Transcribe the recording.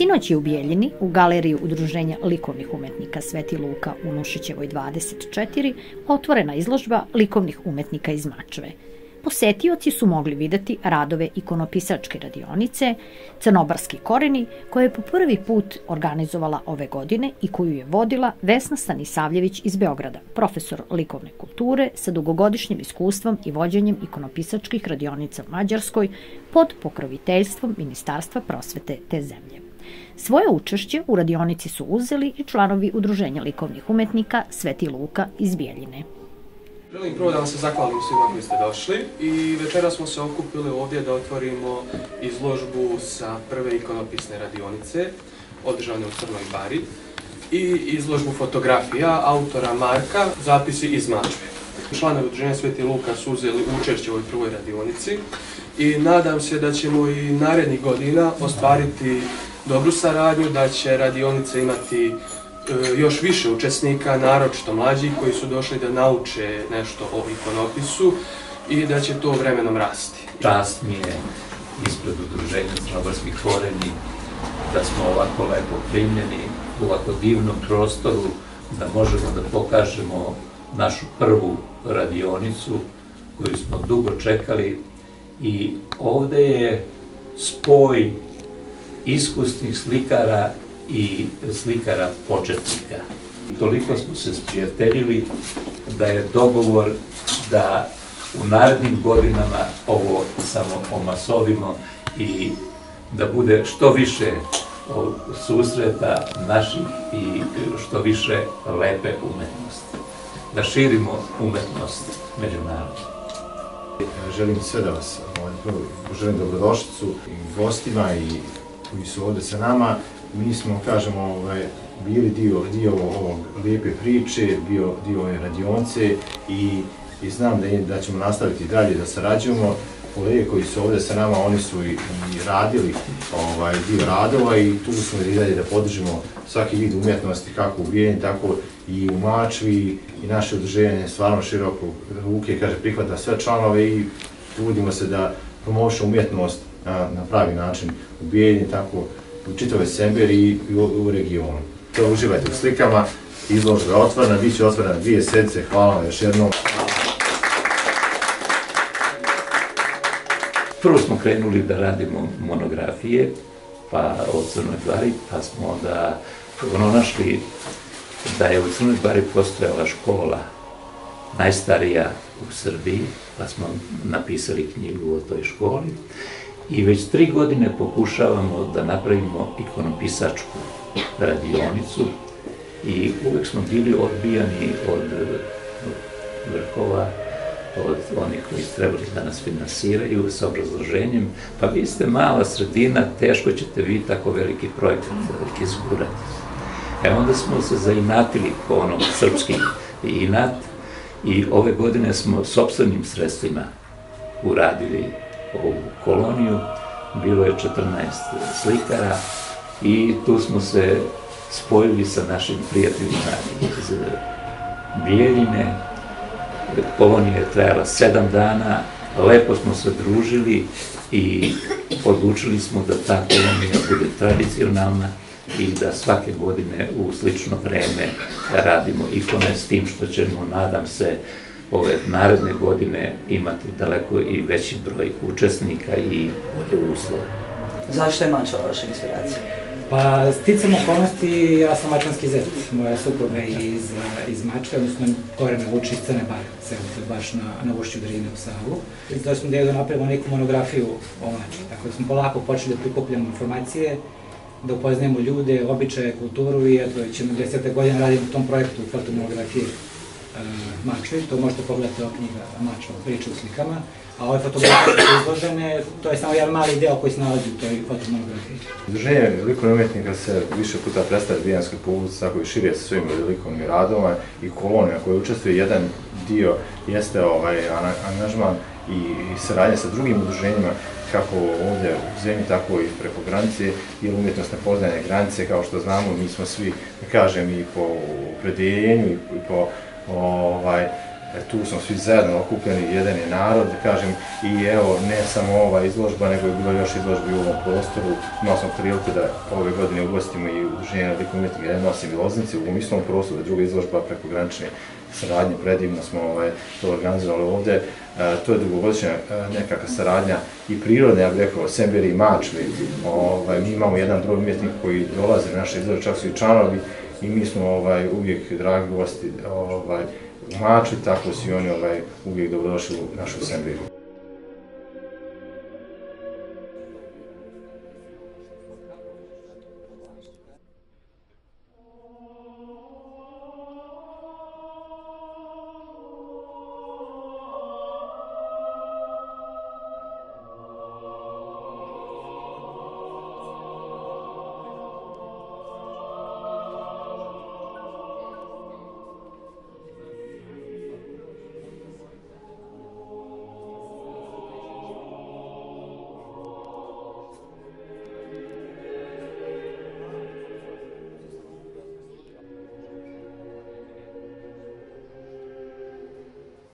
Sinoć je u Bijeljini, u galeriji Udruženja likovnih umetnika Sveti Luka u Nušićevoj 24, otvorena izložba likovnih umetnika iz Mačve – Posetioci su mogli videti radove ikonopisačke radionice Crnobarski koreni, koje je po prvi put organizovala ove godine i koju je vodila Vesna Stanisavljević iz Beograda, profesor likovne kulture sa dugogodišnjim iskustvom i vođenjem ikonopisačkih radionica u Mađarskoj pod pokroviteljstvom Ministarstva prosvete te zemlje. Svoje učešće u radionici su uzeli i članovi Udruženja likovnih umetnika Sveti Luka iz Bijeljine. Želim prvo da vam se zahvalim svima koji ste došli i večera smo se okupili ovdje da otvorimo izložbu sa prve ikonopisne radionice održane u Crnoj Bari i izložbu fotografija autora Marka Zapisi iz Mačve. Članovi udruženja Sveti Luka su uzeli učešće u ovoj prvoj radionici i nadam se da ćemo i narednih godina ostvariti dobru saradnju, da će radionice imati e, još više učesnika, naročito mlađi, koji su došli da nauče nešto o ikonopisu i da će to vremenom rasti. Čast mi je ispred udruženja Crnogorskih koreni da smo ovako lepo primljeni u ovako divnom prostoru, da možemo da pokažemo našu prvu radionicu koju smo dugo čekali i ovde je spoj iskusnih slikara i slikara početnika. Toliko smo se sprijateljili da je dogovor da u narednim godinama ovo samo omasovimo i da bude što više susreta naših i što više lepe umetnosti. Da širimo umetnost među narodom. Želim sve da vas ovaj, želim dobrodošlicu i gostima i koji su ovde sa nama mi smo, kažemo, ovaj, bili dio, dio ovog lijepe priče, bio dio ove radionce i, i znam da, da ćemo nastaviti dalje da sarađujemo. Kolege koji su ovdje sa nama, oni su i, i radili ovaj, dio radova i tu smo i dalje da podržimo svaki vid umjetnosti, kako u Bijeljni, tako i u Mačvi i naše udruženje stvarno široko ruke, kaže, prihvata sve članove i trudimo se da promovišemo umjetnost na, na pravi način ubijenje, tako u čitave Sember i u, u regionu. To uživajte u slikama, izložba je otvorena, bit će otvorena dvije sedce, hvala vam još jednom. Prvo smo krenuli da radimo monografije, pa o Crnoj Gvari, pa smo onda ono našli da je u Crnoj Gvari postojala škola najstarija u Srbiji, pa smo napisali knjigu o toj školi. I već tri godine pokušavamo da napravimo ikonopisačku radionicu i uvek smo bili odbijani od vrhova, od onih koji trebali da nas finansiraju sa obrazloženjem, pa vi ste mala sredina, teško ćete vi tako veliki projekt izgurati. E onda smo se zainatili po onom srpski inat i ove godine smo sobstvenim sredstvima uradili ovu koloniju, bilo je 14 slikara i tu smo se spojili sa našim prijateljima iz Bijeljine. Kolonija je trajala sedam dana, lepo smo se družili i odlučili smo da ta kolonija bude tradicionalna i da svake godine u slično vreme radimo ikone s tim što ćemo, nadam se, ove naredne godine imati daleko i veći broj učesnika i bolje uslove. Zašto je Mačva vaša inspiracija? Pa, sticam okolnosti, ja sam mačanski zet. Moja supruga je iz, iz Mačke, odnosno korene uči iz Crne Bare, se baš na, na ušću Drine u Savu. To smo da napravimo neku monografiju o Mačvi. Tako da smo polako počeli da prikupljamo informacije, da upoznajemo ljude, običaje, kulturu i eto, ćemo desete godine radimo u tom projektu fotomonografije E, mačve, to možete pogledati ova knjiga Mačva, priča u slikama, a ove fotografije su izložene, to je samo jedan mali deo koji se nalazi u toj fotomonografiji. Udruženje likovnih umjetnika se više puta predstavlja Vijanskoj publici, tako i širije sa svojim likovnim radovima i kolonija koje učestvuje jedan dio jeste ovaj angažman i, i saradnja sa drugim udruženjima kako ovdje u zemlji, tako i preko granice, jer umjetnost ne poznaje granice, kao što znamo, mi smo svi, kažem, i po predeljenju i po ovaj, tu smo svi zajedno okupljeni, jedan je narod, da kažem, i evo, ne samo ova izložba, nego je bilo još izložbi u ovom prostoru. Imao sam priliku da ove godine ugostimo i udruženje liku umjetnika Nosim i Loznici u ovom istom prostoru, da druga izložba preko granične saradnje, predivno smo ovaj, to organizovali ovde. E, to je dugogodišnja e, nekakva saradnja i prirodna, ja bih rekao, Semberi i Mačvi. Ovaj, mi imamo jedan broj umjetnika koji dolaze na naše izložbe, čak su i članovi, i mi smo ovaj, uvijek dragi gosti ovaj, u Mačvi, tako su i oni ovaj, uvijek dobrodošli u našu Sembiru.